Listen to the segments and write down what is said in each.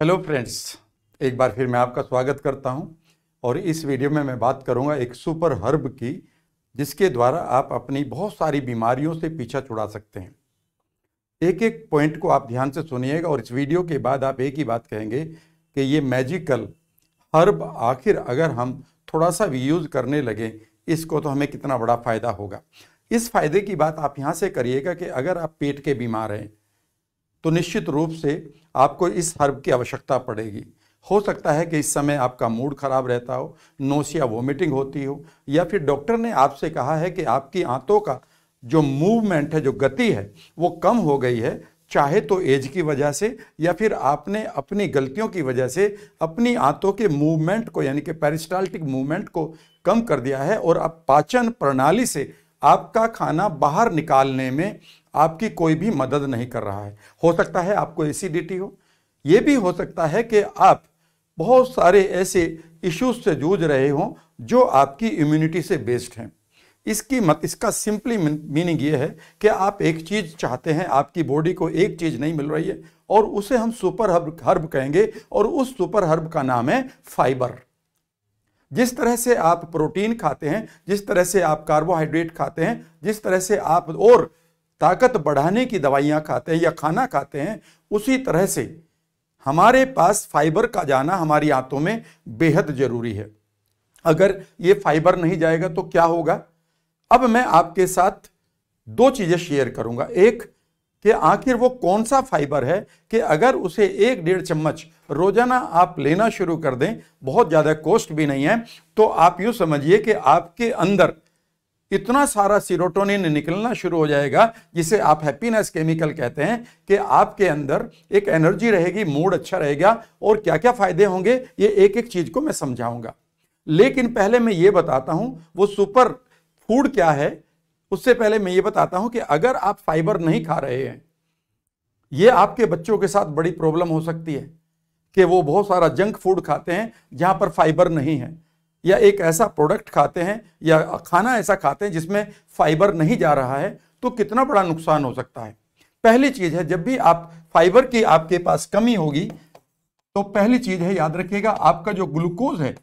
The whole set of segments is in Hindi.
हेलो फ्रेंड्स एक बार फिर मैं आपका स्वागत करता हूँ और इस वीडियो में मैं बात करूँगा एक सुपर हर्ब की, जिसके द्वारा आप अपनी बहुत सारी बीमारियों से पीछा छुड़ा सकते हैं। एक एक पॉइंट को आप ध्यान से सुनिएगा और इस वीडियो के बाद आप एक ही बात कहेंगे कि ये मैजिकल हर्ब आखिर अगर हम थोड़ा सा भी यूज़ करने लगें, इसको तो हमें कितना बड़ा फ़ायदा होगा। इस फ़ायदे की बात आप यहाँ से करिएगा कि अगर आप पेट के बीमार हैं तो निश्चित रूप से आपको इस हर्ब की आवश्यकता पड़ेगी। हो सकता है कि इस समय आपका मूड खराब रहता हो, नोसिया वोमिटिंग होती हो, या फिर डॉक्टर ने आपसे कहा है कि आपकी आंतों का जो मूवमेंट है, जो गति है, वो कम हो गई है, चाहे तो एज की वजह से या फिर आपने अपनी गलतियों की वजह से अपनी आंतों के मूवमेंट को, यानी कि पेरिस्टाल्टिक मूवमेंट को कम कर दिया है और अब पाचन प्रणाली से आपका खाना बाहर निकालने में आपकी कोई भी मदद नहीं कर रहा है। हो सकता है आपको एसिडिटी हो। ये भी हो सकता है कि आप बहुत सारे ऐसे इश्यूज़ से जूझ रहे हों जो आपकी इम्यूनिटी से बेस्ड हैं। इसकी मत, इसका सिंपली मीनिंग ये है कि आप एक चीज़ चाहते हैं, आपकी बॉडी को एक चीज़ नहीं मिल रही है और उसे हम सुपर हर्ब हर्ब कहेंगे और उस सुपर हर्ब का नाम है फाइबर जिस तरह से आप प्रोटीन खाते हैं, जिस तरह से आप कार्बोहाइड्रेट खाते हैं, जिस तरह से आप और ताकत बढ़ाने की दवाइयाँ खाते हैं या खाना खाते हैं, उसी तरह से हमारे पास फाइबर का जाना हमारी आंतों में बेहद ज़रूरी है। अगर ये फाइबर नहीं जाएगा तो क्या होगा? अब मैं आपके साथ दो चीज़ें शेयर करूँगा। एक, कि आखिर वो कौन सा फाइबर है कि अगर उसे एक डेढ़ चम्मच रोज़ाना आप लेना शुरू कर दें, बहुत ज़्यादा कॉस्ट भी नहीं है तो आप यूँ समझिए कि आपके अंदर इतना सारा सीरोटोनिन निकलना शुरू हो जाएगा, जिसे आप हैप्पीनेस केमिकल कहते हैं, कि आपके अंदर एक एनर्जी रहेगी मूड अच्छा रहेगा, और क्या क्या फ़ायदे होंगे, ये एक एक चीज़ को मैं समझाऊँगा। लेकिन पहले मैं ये बताता हूँ, वो सुपर फ़ूड क्या है, उससे पहले मैं ये बताता हूँ कि अगर आप फाइबर नहीं खा रहे हैं, ये आपके बच्चों के साथ बड़ी प्रॉब्लम हो सकती है, कि वो बहुत सारा जंक फ़ूड खाते हैं, जहाँ पर फाइबर नहीं है। या एक ऐसा प्रोडक्ट खाते हैं, या खाना ऐसा खाते हैं जिसमें फाइबर नहीं जा रहा है तो कितना बड़ा नुकसान हो सकता है? पहली चीज़ है, जब भी आप फाइबर की आपके पास कमी होगी तो पहली चीज़ है याद रखिएगा, आपका जो ग्लूकोज है,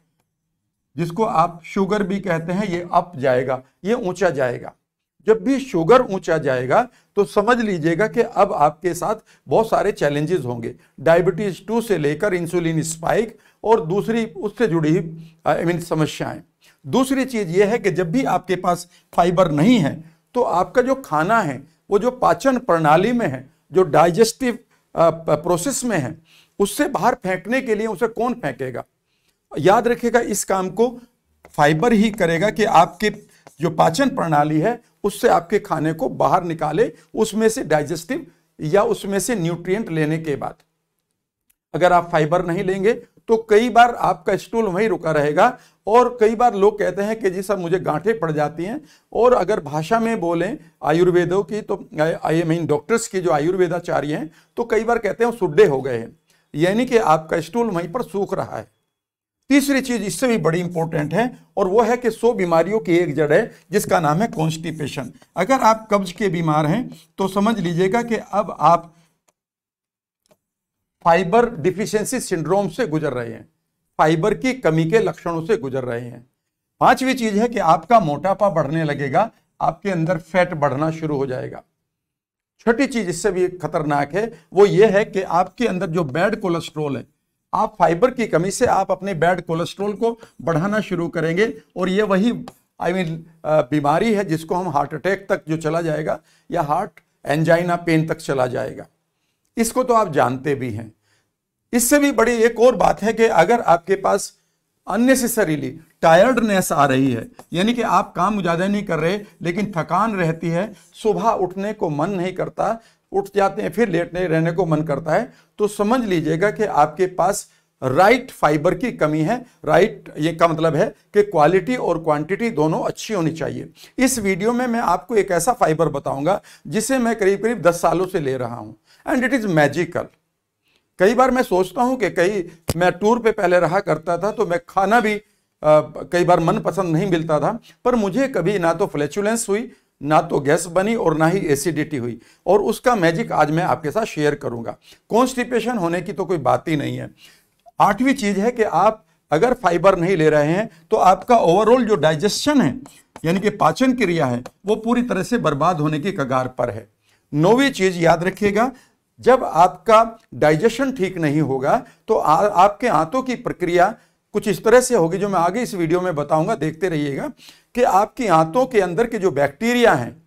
जिसको आप शुगर भी कहते हैं, ये अप जाएगा, ये ऊँचा जाएगा। जब भी शुगर ऊँचा जाएगा तो समझ लीजिएगा कि अब आपके साथ बहुत सारे चैलेंजेस होंगे। डायबिटीज़ टू से लेकर इंसुलिन स्पाइक और दूसरी उससे जुड़ी आई मीन समस्याएँ। दूसरी चीज़ यह है कि जब भी आपके पास फाइबर नहीं है तो आपका जो खाना है, वो जो पाचन प्रणाली में है, जो डाइजेस्टिव प्रोसेस में है, उससे बाहर फेंकने के लिए उसे कौन फेंकेगा? याद रखिएगा, इस काम को फाइबर ही करेगा कि आपके जो पाचन प्रणाली है, उससे आपके खाने को बाहर निकाले, उसमें से डाइजेस्टिव या उसमें से न्यूट्रिएंट लेने के बाद। अगर आप फाइबर नहीं लेंगे तो कई बार आपका स्टूल वहीं रुका रहेगा और कई बार लोग कहते हैं कि जी सर, मुझे गांठें पड़ जाती हैं। और अगर भाषा में बोलें आयुर्वेदों की तो आई मीन डॉक्टर्स की जो आयुर्वेदाचार्य हैं तो कई बार कहते हैं सुड्डे हो गए हैं। यानी कि आपका स्टूल वहीं पर सूख रहा है। तीसरी चीज़ इससे भी बड़ी इंपॉर्टेंट है, और वो है कि सौ बीमारियों की एक जड़ है, जिसका नाम है कॉन्स्टिपेशन अगर आप कब्ज के बीमार हैं तो समझ लीजिएगा कि अब आप फाइबर डिफिशियंसी सिंड्रोम से गुजर रहे हैं। फाइबर की कमी के लक्षणों से गुजर रहे हैं। पांचवी चीज़ है कि आपका मोटापा बढ़ने लगेगा, आपके अंदर फैट बढ़ना शुरू हो जाएगा। छठी चीज़ इससे भी खतरनाक है, वो ये है कि आपके अंदर जो बैड कोलेस्ट्रोल है, आप फाइबर की कमी से आप अपने बैड कोलेस्ट्रोल को बढ़ाना शुरू करेंगे और ये वही आई मीन बीमारी है जिसको हम हार्ट अटैक तक जो चला जाएगा या हार्ट एंजाइना पेन तक चला जाएगा। इसको तो आप जानते भी हैं। इससे भी बड़ी एक और बात है कि अगर आपके पास अननेसेसरीली टायर्डनेस आ रही है, यानी कि आप काम ज़्यादा नहीं कर रहे, लेकिन थकान रहती है, सुबह उठने को मन नहीं करता, उठ जाते हैं, फिर लेटने रहने को मन करता है तो समझ लीजिएगा कि आपके पास राइट फाइबर की कमी है। राइट ये का मतलब है कि क्वालिटी और क्वांटिटी दोनों अच्छी होनी चाहिए। इस वीडियो में मैं आपको एक ऐसा फाइबर बताऊँगा, जिसे मैं करीब करीब दस सालों से ले रहा हूँ। एंड इट इज़ मैजिकल कई बार मैं सोचता हूँ कि कई मैं टूर पे पहले रहा करता था तो मैं खाना भी आ, कई बार मन पसंद नहीं मिलता था पर मुझे कभी ना तो फ्लैचुलेंस हुई ना तो गैस बनी और ना ही एसिडिटी हुई। और उसका मैजिक आज मैं आपके साथ शेयर करूँगा। कॉन्स्टिपेशन होने की तो कोई बात ही नहीं है। आठवीं चीज़ है कि आप अगर फाइबर नहीं ले रहे हैं तो आपका ओवरऑल जो डाइजेशन है यानी कि पाचन क्रिया है वो पूरी तरह से बर्बाद होने की कगार पर है। नौवीं चीज़ याद रखिएगा जब आपका डाइजेशन ठीक नहीं होगा तो आ, आपके आंतों की प्रक्रिया कुछ इस तरह से होगी जो मैं आगे इस वीडियो में बताऊँगा देखते रहिएगा कि आपकी आंतों के अंदर के जो बैक्टीरिया हैं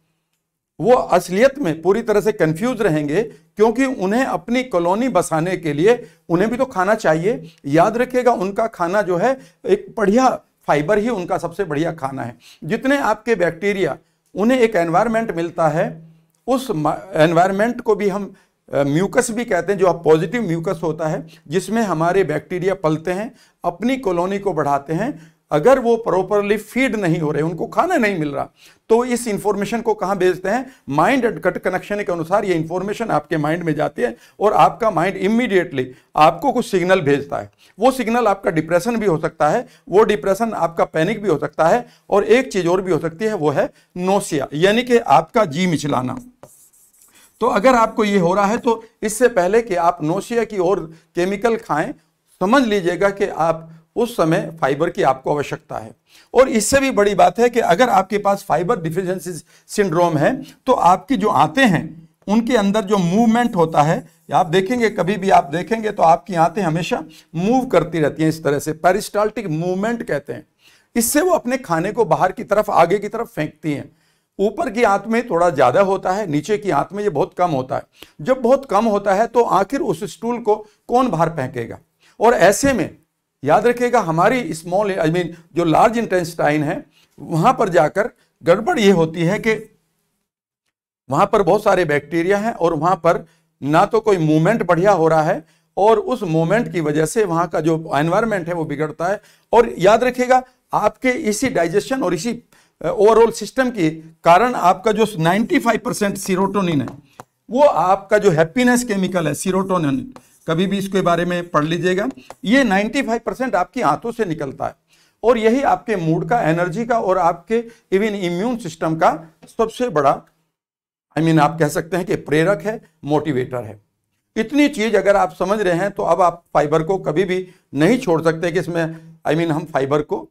वो असलियत में पूरी तरह से कंफ्यूज रहेंगे क्योंकि उन्हें अपनी कॉलोनी बसाने के लिए उन्हें भी तो खाना चाहिए। याद रखिएगा उनका खाना जो है एक बढ़िया फाइबर ही उनका सबसे बढ़िया खाना है। जितने आपके बैक्टीरिया उन्हें एक एनवायरमेंट मिलता है उस एनवायरमेंट को भी हम म्यूकस भी कहते हैं, जो आप पॉजिटिव म्यूकस होता है, जिसमें हमारे बैक्टीरिया पलते हैं, अपनी कॉलोनी को बढ़ाते हैं। अगर वो प्रॉपरली फ़ीड नहीं हो रहे, उनको खाना नहीं मिल रहा तो इस इंफॉर्मेशन को कहाँ भेजते हैं? माइंड कट कनेक्शन के अनुसार ये इंफॉर्मेशन आपके माइंड में जाती है, और आपका माइंड इमीडिएटली आपको कुछ सिग्नल भेजता है। वो सिग्नल आपका डिप्रेशन भी हो सकता है, वो डिप्रेशन आपका पैनिक भी हो सकता है, और एक चीज़ और भी हो सकती है, वो है नोसिया यानी कि आपका जी मिचलाना। तो अगर आपको ये हो रहा है तो इससे पहले कि आप नोशिया की ओर केमिकल खाएँ, समझ लीजिएगा कि आप उस समय फाइबर की आपको आवश्यकता है। और इससे भी बड़ी बात है कि अगर आपके पास फाइबर डिफिशियंसी सिंड्रोम है तो आपकी जो आते हैं, उनके अंदर जो मूवमेंट होता है, आप देखेंगे, कभी भी आप देखेंगे तो आपकी आंतें हमेशा मूव करती रहती हैं इस तरह से। पेरिस्टाल्टिक मूवमेंट कहते हैं। इससे वो अपने खाने को बाहर की तरफ़, आगे की तरफ़ फेंकती हैं। ऊपर की आंत में थोड़ा ज़्यादा होता है, नीचे की आंत में ये बहुत कम होता है। जब बहुत कम होता है तो आखिर उस स्टूल को कौन बाहर फेंकेगा? और ऐसे में याद रखिएगा, हमारी स्मॉल आई मीन जो लार्ज इंटेंस्टाइन है, वहाँ पर जाकर गड़बड़ ये होती है कि वहाँ पर बहुत सारे बैक्टीरिया हैं और वहाँ पर ना तो कोई मूवमेंट बढ़िया हो रहा है और उस मूवमेंट की वजह से वहाँ का जो एनवायरमेंट है वो बिगड़ता है। और याद रखिएगा, आपके इसी डाइजेशन और इसी ओवरऑल सिस्टम के कारण आपका जो 95 परसेंट सीरोटोनिन है वो आपका जो हैप्पीनेस केमिकल है सीरोटोनिन कभी भी इसके बारे में पढ़ लीजिएगा। ये 95 परसेंट आपकी आंतों से निकलता है और यही आपके मूड का एनर्जी का और आपके इवन इम्यून सिस्टम का सबसे बड़ा आई I मीन mean, आप कह सकते हैं कि प्रेरक है मोटिवेटर है। इतनी चीज़ अगर आप समझ रहे हैं तो अब आप फाइबर को कभी भी नहीं छोड़ सकते कि इसमें आई I मीन mean, हम फाइबर को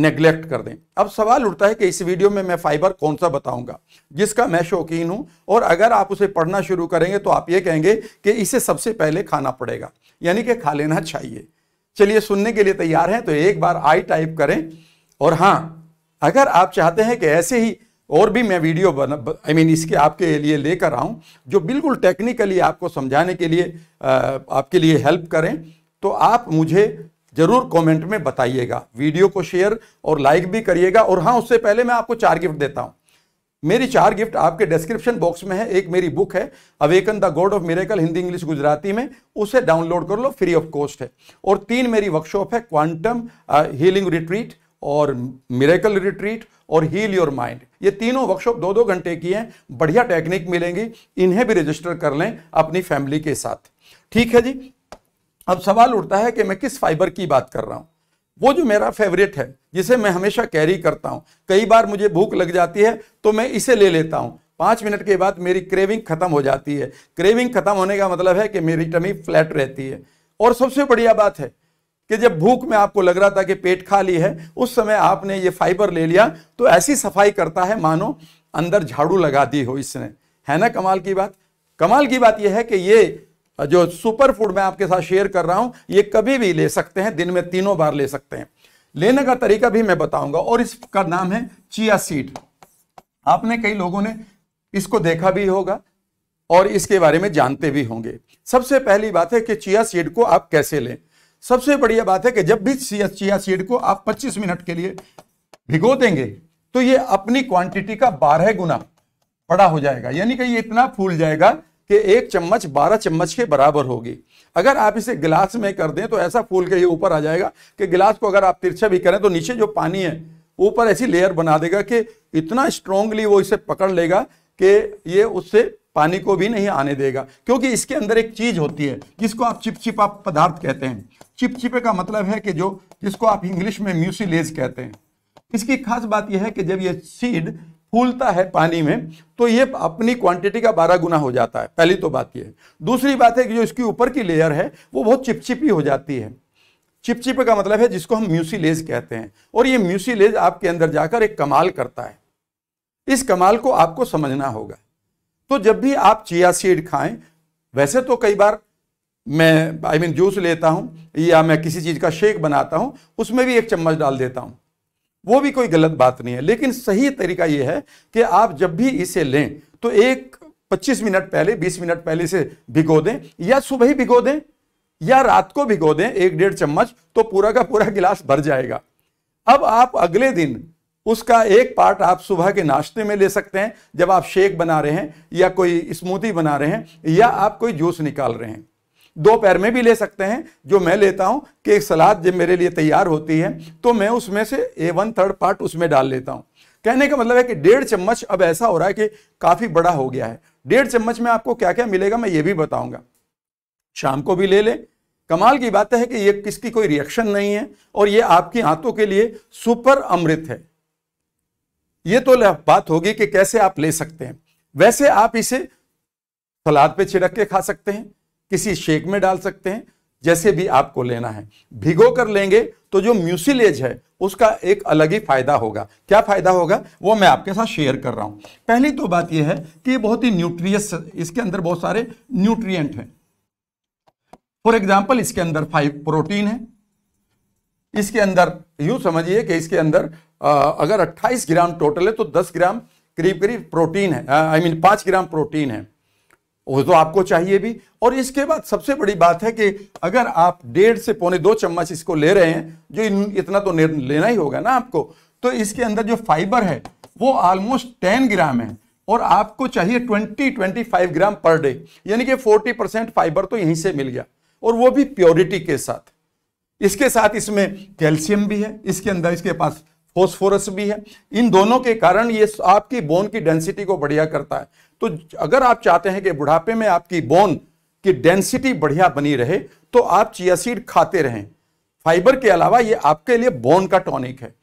नेग्लेक्ट कर दें। अब सवाल उठता है कि इस वीडियो में मैं फाइबर कौन सा बताऊँगा? जिसका मैं शौकीन हूँ, और अगर आप उसे पढ़ना शुरू करेंगे तो आप ये कहेंगे कि इसे सबसे पहले खाना पड़ेगा, यानी कि खा लेना चाहिए। चलिए, सुनने के लिए तैयार हैं तो एक बार आई टाइप करें। और हाँ अगर आप चाहते हैं कि ऐसे ही और भी मैं वीडियो बना आई मीन इसके आपके लिए लेकर आऊँ, जो बिल्कुल टेक्निकली आपको समझाने के लिए आपके लिए हेल्प करें तो आप मुझे ज़रूर कमेंट में बताइएगा। वीडियो को शेयर और लाइक भी करिएगा और हाँ उससे पहले मैं आपको चार गिफ्ट देता हूँ। मेरी चार गिफ्ट आपके डिस्क्रिप्शन बॉक्स में है। एक मेरी बुक है awaken the god of miracle Hindi, English, Gujarati में। उसे डाउनलोड कर लो फ्री ऑफ़ कॉस्ट है। और तीन मेरी वर्कशॉप है क्वांटम हीलिंग रिट्रीट और मिरेकल रिट्रीट और हील योर माइंड ये तीनों वर्कशॉप दो दो घंटे की हैं। बढ़िया टेक्निक मिलेंगी। इन्हें भी रजिस्टर कर लें अपनी फैमिली के साथ। ठीक है जी? अब सवाल उठता है कि मैं किस फाइबर की बात कर रहा हूँ? वो जो मेरा फेवरेट है, जिसे मैं हमेशा कैरी करता हूँ। कई बार मुझे भूख लग जाती है तो मैं इसे ले लेता हूँ। पाँच मिनट के बाद मेरी क्रेविंग खत्म हो जाती है। क्रेविंग खत्म होने का मतलब है कि मेरी टमी फ्लैट रहती है। और सबसे बढ़िया बात है कि जब भूख में आपको लग रहा था कि पेट खाली है, उस समय आपने ये फाइबर ले लिया तो ऐसी सफ़ाई करता है, मानो अंदर झाड़ू लगा दी हो इसने। है ना कमाल की बात? कमाल की बात यह है कि ये जो सुपर फ़ूड मैं आपके साथ शेयर कर रहा हूँ, ये कभी भी ले सकते हैं, दिन में तीनों बार ले सकते हैं। लेने का तरीका भी मैं बताऊँगा और इसका नाम है चिया सीड आपने कई लोगों ने इसको देखा भी होगा और इसके बारे में जानते भी होंगे। सबसे पहली बात है कि चिया सीड को आप कैसे लें? सबसे बढ़िया बात है कि जब भी चिया सीड को आप 25 मिनट के लिए भिगो देंगे तो ये अपनी क्वांटिटी का 12 गुना बड़ा हो जाएगा। यानी कि ये इतना फूल जाएगा कि एक चम्मच, बारह चम्मच के बराबर होगी। अगर आप इसे गिलास में कर दें तो ऐसा फूल के ये ऊपर आ जाएगा कि गिलास को अगर आप तिरछा भी करें तो नीचे जो पानी है, ऊपर ऐसी लेयर बना देगा कि इतना स्ट्रोंगली वो इसे पकड़ लेगा कि ये उससे पानी को भी नहीं आने देगा। क्योंकि इसके अंदर एक चीज़ होती है, जिसको आप चिपचिपा पदार्थ कहते हैं। चिपचिपे का मतलब है कि जो, जिसको आप इंग्लिश में म्यूसिलेज कहते हैं। इसकी खास बात यह है कि जब ये सीड फूलता है पानी में तो ये अपनी क्वांटिटी का बारह गुना हो जाता है। पहली तो बात ये है। दूसरी बात है कि जो इसकी ऊपर की लेयर है, वो बहुत चिपचिपी हो जाती है। चिपचिप का मतलब है जिसको हम म्यूसीलेज कहते हैं। और ये म्यूसीलेज आपके अंदर जाकर एक कमाल करता है। इस कमाल को आपको समझना होगा। तो जब भी आप चिया सीड खाएँ, वैसे तो कई बार मैं आई मीन जूस लेता हूँ या मैं किसी चीज़ का शेक बनाता हूँ, उसमें भी एक चम्मच डाल देता हूँ। वो भी कोई गलत बात नहीं है। लेकिन सही तरीका यह है कि आप जब भी इसे लें तो एक 25 मिनट पहले 20 मिनट पहले से भिगो दें, या सुबह ही भिगो दें, या रात को भिगो दें, एक डेढ़ चम्मच तो पूरा का पूरा गिलास भर जाएगा। अब आप अगले दिन उसका एक पार्ट आप सुबह के नाश्ते में ले सकते हैं, जब आप शेक बना रहे हैं, या कोई स्मूदी बना रहे हैं, या आप कोई जूस निकाल रहे हैं। दोपहर में भी ले सकते हैं, जो मैं लेता हूँ, कि एक सलाद जब मेरे लिए तैयार होती है तो मैं उसमें से ए वन थर्ड पार्ट उसमें डाल लेता हूँ। कहने का मतलब है कि डेढ़ चम्मच अब ऐसा हो रहा है कि काफ़ी बड़ा हो गया है। डेढ़ चम्मच में आपको क्या क्या मिलेगा, मैं ये भी बताऊँगा। शाम को भी ले ले। कमाल की बात है कि ये किसकी कोई रिएक्शन नहीं है, और ये आपकी हाथों के लिए सुपर अमृत है। ये तो बात होगी कि कैसे आप ले सकते हैं। वैसे आप इसे सलाद पे छिड़क के खा सकते हैं। किसी शेक में डाल सकते हैं, जैसे भी आपको लेना है। भिगो कर लेंगे तो जो म्यूसिलेज है, उसका एक अलग ही फ़ायदा होगा। क्या फ़ायदा होगा? वो मैं आपके साथ शेयर कर रहा हूँ। पहली तो बात यह है कि ये बहुत ही न्यूट्रियस, इसके अंदर बहुत सारे न्यूट्रिएंट हैं। फॉर एग्ज़ाम्पल इसके अंदर फाइव प्रोटीन है। इसके अंदर, यूँ समझिए कि इसके अंदर अगर 28 ग्राम टोटल है तो 10 ग्राम करीब करीब प्रोटीन है। आई मीन पाँच ग्राम प्रोटीन है। वो तो आपको चाहिए भी। और इसके बाद सबसे बड़ी बात है कि अगर आप डेढ़ से पौने दो चम्मच इसको ले रहे हैं, जो इतना तो लेना ही होगा ना आपको तो इसके अंदर जो फाइबर है, वो ऑलमोस्ट टेन ग्राम है। और आपको चाहिए twenty twenty five gram per day. यानी कि फोर्टी परसेंट फाइबर तो यहीं से मिल गया। और वो भी प्योरिटी के साथ। इसके साथ इसमें कैल्शियम भी है, इसके अंदर इसके पास फोस्फोरस भी है। इन दोनों के कारण ये आपकी बोन की डेंसिटी को बढ़िया करता है। तो अगर आप चाहते हैं कि बुढ़ापे में आपकी बोन की डेंसिटी बढ़िया बनी रहे तो आप चिया सीड खाते रहें। फाइबर के अलावा ये आपके लिए बोन का टॉनिक है।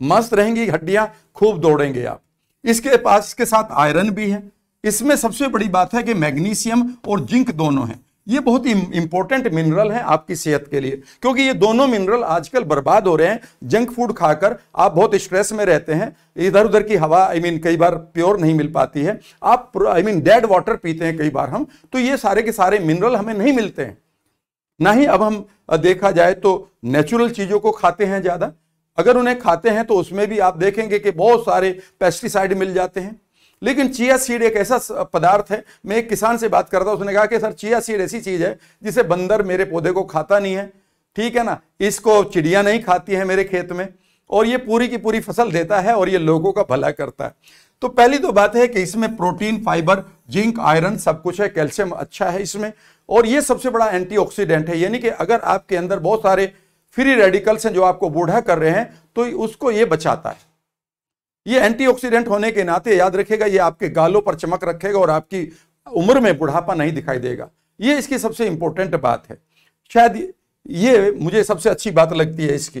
मस्त रहेंगी हड्डियाँ, खूब दौड़ेंगे आप। इसके पास, इसके साथ आयरन भी है। इसमें सबसे बड़ी बात है कि मैग्नीशियम और जिंक दोनों हैं। ये बहुत ही इंपॉर्टेंट मिनरल है आपकी सेहत के लिए। क्योंकि ये दोनों मिनरल आजकल बर्बाद हो रहे हैं। जंक फ़ूड खाकर आप बहुत स्ट्रेस में रहते हैं। इधर उधर की हवा आई I मीन mean, कई बार प्योर नहीं मिल पाती है। आप आई मीन डेड वाटर पीते हैं कई बार हम तो ये सारे के सारे मिनरल हमें नहीं मिलते हैं। ना ही अब हम देखा जाए तो नेचुरल चीज़ों को खाते हैं ज़्यादा। अगर उन्हें खाते हैं तो उसमें भी आप देखेंगे कि बहुत सारे पेस्टिसाइड मिल जाते हैं। लेकिन चिया सीड एक ऐसा पदार्थ है। मैं एक किसान से बात करता उसने कहा कि, सर, चिया सीड ऐसी चीज़ है जिसे बंदर मेरे पौधे को खाता नहीं है। ठीक है ना? इसको चिड़िया नहीं खाती है मेरे खेत में और ये पूरी की पूरी फ़सल देता है और ये लोगों का भला करता है। तो पहली तो बात है कि इसमें प्रोटीन, फाइबर, जिंक, आयरन सब कुछ है, कैल्शियम अच्छा है इसमें और ये सबसे बड़ा एंटीऑक्सीडेंट है। यानी कि अगर आपके अंदर बहुत सारे फ्री रेडिकल्स हैं जो आपको बूढ़ा कर रहे हैं तो उसको ये बचाता है। ये एंटीऑक्सीडेंट होने के नाते याद रखेगा, ये आपके गालों पर चमक रखेगा और आपकी उम्र में बुढ़ापा नहीं दिखाई देगा। ये इसकी सबसे इंपॉर्टेंट बात है। शायद ये मुझे सबसे अच्छी बात लगती है इसकी।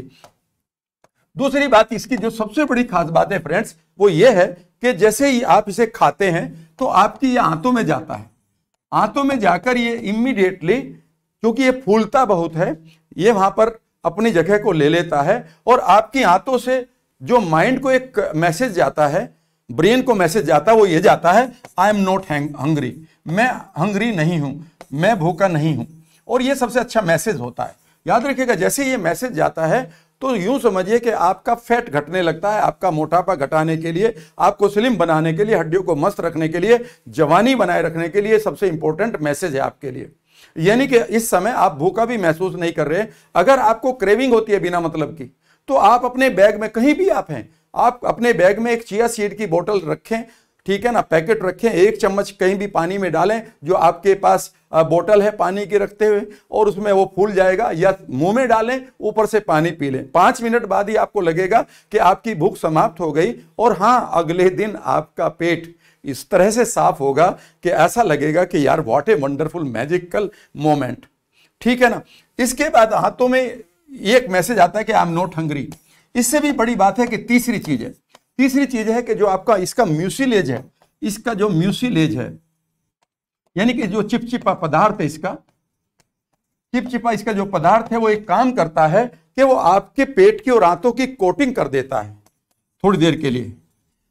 दूसरी बात इसकी, जो सबसे बड़ी खास बात है फ्रेंड्स वो ये है कि जैसे ही आप इसे खाते हैं तो आपकी ये आंतों में जाता है। आंतों में जाकर ये इमीडिएटली क्योंकि ये फूलता बहुत है, ये वहाँ पर अपनी जगह को ले लेता है और आपकी आंतों से जो माइंड को एक मैसेज जाता है ब्रेन को मैसेज जाता है, वो ये जाता है आई एम नॉट हंग्री मैं हंग्री नहीं हूँ, मैं भूखा नहीं हूँ। और ये सबसे अच्छा मैसेज होता है। याद रखिएगा, जैसे ये मैसेज जाता है तो यूँ समझिए कि आपका फैट घटने लगता है, आपका मोटापा घटाने के लिए, आपको स्लिम बनाने के लिए, हड्डियों को मस्त रखने के लिए, जवानी बनाए रखने के लिए सबसे इंपॉर्टेंट मैसेज है आपके लिए। यानी कि इस समय आप भूखा भी महसूस नहीं कर रहे अगर आपको क्रेविंग होती है बिना मतलब की तो आप अपने बैग में, कहीं भी आप हैं, आप अपने बैग में एक चिया सीड की बोतल रखें, ठीक है ना, पैकेट रखें, एक चम्मच कहीं भी पानी में डालें, जो आपके पास बोतल है पानी की रखते हुए, और उसमें वो फूल जाएगा, या मुँह में डालें, ऊपर से पानी पी लें। पाँच मिनट बाद ही आपको लगेगा कि आपकी भूख समाप्त हो गई, और हाँ अगले दिन आपका पेट इस तरह से साफ़ होगा कि ऐसा लगेगा कि यार what a wonderful magical moment ठीक है ना? इसके बाद हाथों में एक मैसेज आता है कि आई एम नॉट हंग्री इससे भी बड़ी बात है कि तीसरी चीज़ है। तीसरी चीज़ है कि जो आपका इसका म्यूसिलेज है, इसका जो म्यूसिलेज है, यानी कि जो चिपचिपा पदार्थ है इसका, चिपचिपा इसका जो पदार्थ है, वो एक काम करता है कि वो आपके पेट की और आंतों की कोटिंग कर देता है, थोड़ी देर के लिए।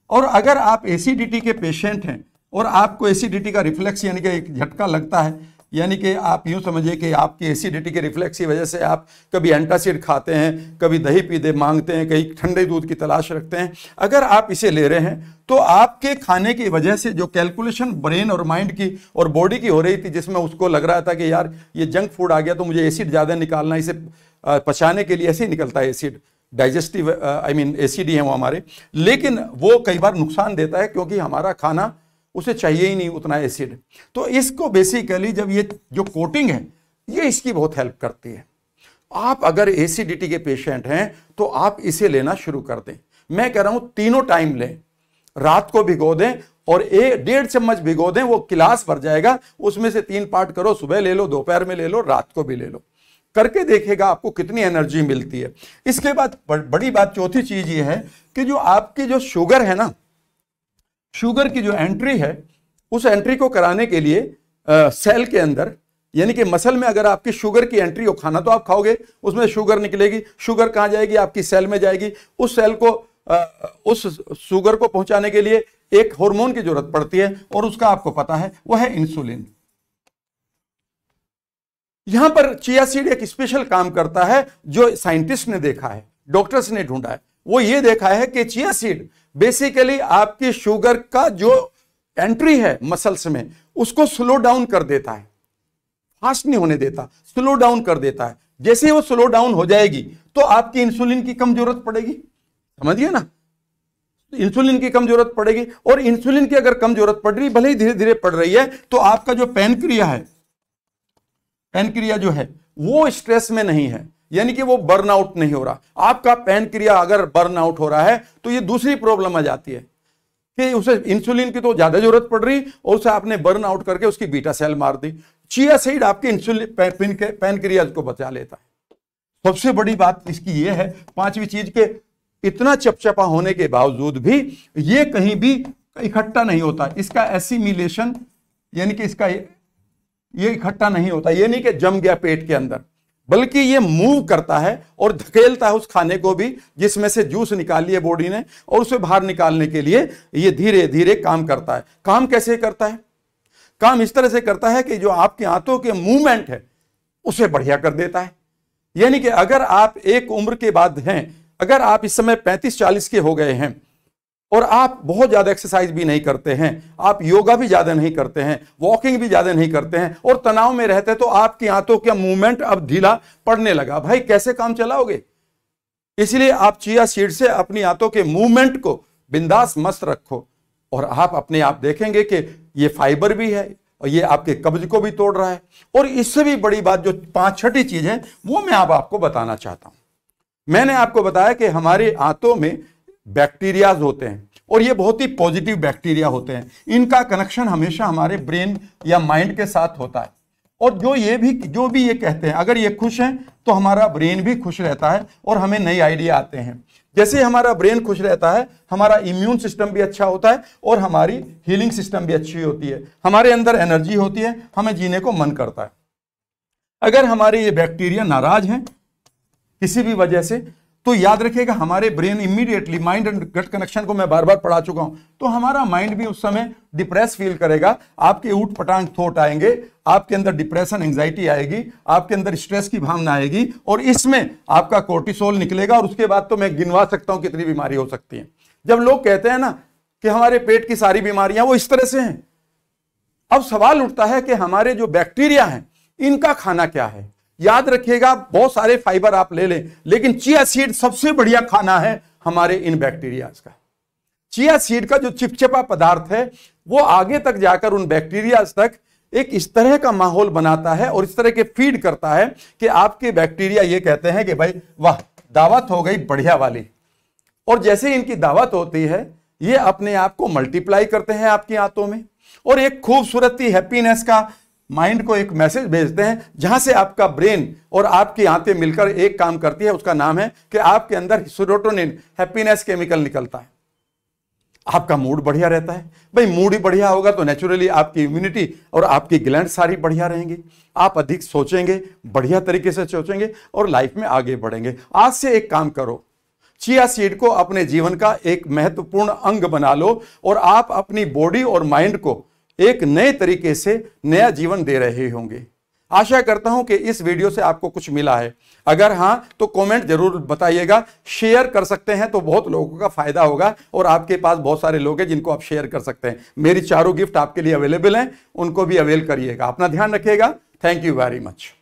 और अगर आप एसिडिटी के पेशेंट हैं, और आपको एसिडिटी का रिफ्लेक्स यानी कि एक झटका लगता है यानी कि आप यूँ समझिए कि आपकी एसिडिटी के रिफ्लेक्स की वजह से आप कभी एंटासिड खाते हैं, कभी दही पीते, मांगते हैं, कहीं ठंडे दूध की तलाश रखते हैं। अगर आप इसे ले रहे हैं तो आपके खाने की वजह से जो कैलकुलेशन ब्रेन और माइंड की और बॉडी की हो रही थी, जिसमें उसको लग रहा था कि यार, ये जंक फ़ूड आ गया तो मुझे एसिड ज़्यादा निकालना, इसे पचाने के लिए ऐसे ही निकलता है acid digestive I mean acid ही है वो हमारे। लेकिन वो कई बार नुकसान देता है, क्योंकि हमारा खाना उसे चाहिए ही नहीं उतना एसिड तो इसको बेसिकली जब ये जो कोटिंग है, ये इसकी बहुत हेल्प करती है। आप अगर एसिडिटी के पेशेंट हैं तो आप इसे लेना शुरू कर दें। मैं कह रहा हूँ, तीनों टाइम लें। रात को भिगो दें और एक डेढ़ चम्मच भिगो दें, वो गिलास भर जाएगा। उसमें से तीन पार्ट करो, सुबह ले लो, दोपहर में ले लो, रात को भी ले लो। करके देखेगा आपको कितनी एनर्जी मिलती है। इसके बाद बड़ी बात चौथी चीज़ ये है कि जो आपकी जो शुगर है ना शुगर की जो एंट्री है उस एंट्री को कराने के लिए आ, सेल के अंदर यानी कि मसल में अगर आपकी शुगर की एंट्री हो खाना तो आप खाओगे उसमें शुगर निकलेगी शुगर कहाँ जाएगी? आपकी सेल में जाएगी। उस सेल को आ, उस शुगर को पहुँचाने के लिए एक हार्मोन की ज़रूरत पड़ती है और उसका आपको पता है वह है इंसुलिन यहाँ पर चिया सीड एक स्पेशल काम करता है जो साइंटिस्ट ने देखा है डॉक्टर्स ने ढूंढा है। वो ये देखा है कि चिया सीड बेसिकली आपकी शुगर का जो एंट्री है मसल्स में, उसको स्लो डाउन कर देता है। फास्ट नहीं होने देता स्लो डाउन कर देता है। जैसे ही वो स्लो डाउन हो जाएगी तो आपकी इंसुलिन की कम ज़रूरत पड़ेगी। समझिए ना? इंसुलिन की कम ज़रूरत पड़ेगी और इंसुलिन की अगर कम ज़रूरत पड़ रही, भले ही धीरे धीरे पड़ रही है तो आपका जो पेनक्रिया है पेनक्रिया जो है, वो स्ट्रेस में नहीं है। यानी कि वो बर्न आउट नहीं हो रहा। आपका पैन क्रिया अगर बर्न आउट हो रहा है तो ये दूसरी प्रॉब्लम आ जाती है कि उसे इंसुलिन की तो ज़्यादा ज़रूरत पड़ रही और उसे आपने बर्न आउट करके उसकी बीटा सेल मार दी। चिया सीड आपके इंसुलिन पैन क्रिया को बचा लेता है। सबसे बड़ी बात इसकी ये है, पांचवी चीज़ के इतना चपचपा होने के बावजूद भी ये कहीं भी इकट्ठा नहीं होता। इसका एसिमिलेशन यानी कि इसका ये इकट्ठा नहीं होता। ये नहीं कि जम गया पेट के अंदर। बल्कि ये मूव करता है और धकेलता है उस खाने को भी, जिसमें से जूस निकाल लिए बॉडी ने और उसे बाहर निकालने के लिए ये धीरे धीरे काम करता है। काम कैसे करता है? काम इस तरह से करता है कि जो आपके हाथों के मूवमेंट है, उसे बढ़िया कर देता है। यानी कि अगर आप एक उम्र के बाद हैं, अगर आप इस समय 35-40 के हो गए हैं और आप बहुत ज़्यादा एक्सरसाइज भी नहीं करते हैं, आप योगा भी ज़्यादा नहीं करते हैं वॉकिंग भी ज़्यादा नहीं करते हैं, और तनाव में रहते तो आपकी आंतों का मूवमेंट अब ढीला पड़ने लगा। भाई, कैसे काम चलाओगे? इसलिए आप चिया सीड से अपनी आंतों के मूवमेंट को बिंदास मस्त रखो, और आप अपने आप देखेंगे कि ये फाइबर भी है, और ये आपके कब्ज को भी तोड़ रहा है, और इससे भी बड़ी बात जो पाँच छठी चीज़ है, वो मैं आप आपको बताना चाहता हूँ। मैंने आपको बताया कि हमारे आंतों में बैक्टीरियाज होते हैं। और ये बहुत ही पॉजिटिव बैक्टीरिया होते हैं। इनका कनेक्शन हमेशा हमारे ब्रेन या माइंड के साथ होता है। और जो ये भी, जो भी ये कहते हैं, अगर ये खुश हैं तो हमारा ब्रेन भी खुश रहता है और हमें नई आइडिया आते हैं। जैसे हमारा ब्रेन खुश रहता है, हमारा इम्यून सिस्टम भी अच्छा होता है और हमारी हीलिंग सिस्टम भी अच्छी होती है। हमारे अंदर एनर्जी होती है, हमें जीने को मन करता है। अगर हमारे ये बैक्टीरिया नाराज़ हैं, किसी भी वजह से तो याद रखिएगा, हमारे brain immediately mind and gut connection को मैं बार बार पढ़ा चुका हूँ। तो हमारा माइंड भी उस समय डिप्रेस फील करेगा। आपके ऊट पटांग थोट आएँगे, आपके अंदर डिप्रेशन एंग्जाइटी आएगी, आपके अंदर स्ट्रेस की भावना आएगी और इसमें आपका कोर्टिसोल निकलेगा और उसके बाद तो मैं गिनवा सकता हूँ कितनी बीमारी हो सकती है। जब लोग कहते हैं ना कि हमारे पेट की सारी बीमारियाँ वो इस तरह से हैं। अब सवाल उठता है कि हमारे जो बैक्टीरिया हैं, इनका खाना क्या है? याद रखिएगा, बहुत सारे फाइबर आप ले लें, लेकिन चिया सीड सबसे बढ़िया खाना है हमारे इन बैक्टीरियाज का। चिया सीड का जो चिपचिपा पदार्थ है, वो आगे तक जाकर उन बैक्टीरियाज तक एक इस तरह का माहौल बनाता है और इस तरह के फ़ीड करता है कि आपके बैक्टीरिया ये कहते हैं कि भाई, वाह, दावत हो गई बढ़िया वाली। और जैसे इनकी दावत होती है, ये अपने आप को मल्टीप्लाई करते हैं आपकी आंतों में। और एक खूबसूरती, हैप्पीनेस का माइंड को एक मैसेज भेजते हैं, जहाँ से आपका ब्रेन और आपकी आंतें मिलकर एक काम करती है, उसका नाम है कि आपके अंदर सुरोटोनिन हैप्पीनेस केमिकल निकलता है। आपका मूड बढ़िया रहता है। भाई मूड ही बढ़िया होगा तो नेचुरली आपकी इम्यूनिटी और आपकी ग्लैंड सारी बढ़िया रहेंगी। आप अधिक सोचेंगे, बढ़िया तरीके से सोचेंगे और लाइफ में आगे बढ़ेंगे। आज से एक काम करो। चिया सीड को अपने जीवन का एक महत्वपूर्ण अंग बना लो और आप अपनी बॉडी और माइंड को एक नए तरीके से नया जीवन दे रहे होंगे। आशा करता हूँ कि इस वीडियो से आपको कुछ मिला है। अगर हाँ तो कमेंट ज़रूर बताइएगा। शेयर कर सकते हैं तो बहुत लोगों का फ़ायदा होगा और आपके पास बहुत सारे लोग हैं जिनको आप शेयर कर सकते हैं। मेरी चारों गिफ्ट आपके लिए अवेलेबल हैं, उनको भी अवेल करिएगा। अपना ध्यान रखिएगा। Thank you very much